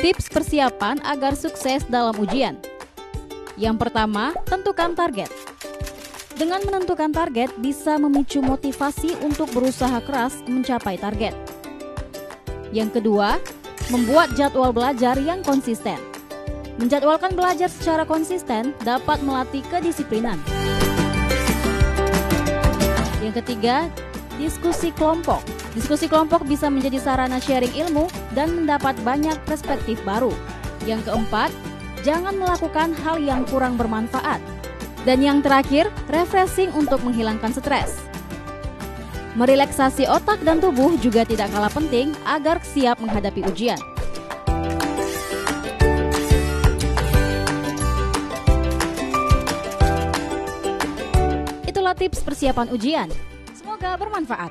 Tips persiapan agar sukses dalam ujian. Yang pertama, tentukan target. Dengan menentukan target bisa memicu motivasi untuk berusaha keras mencapai target. Yang kedua, membuat jadwal belajar yang konsisten. Menjadwalkan belajar secara konsisten dapat melatih kedisiplinan. Yang ketiga, diskusi kelompok. Diskusi kelompok bisa menjadi sarana sharing ilmu dan mendapat banyak perspektif baru. Yang keempat, jangan melakukan hal yang kurang bermanfaat. Dan yang terakhir, refreshing untuk menghilangkan stres. Merelaksasi otak dan tubuh juga tidak kalah penting agar siap menghadapi ujian. Itulah tips persiapan ujian. Semoga bermanfaat.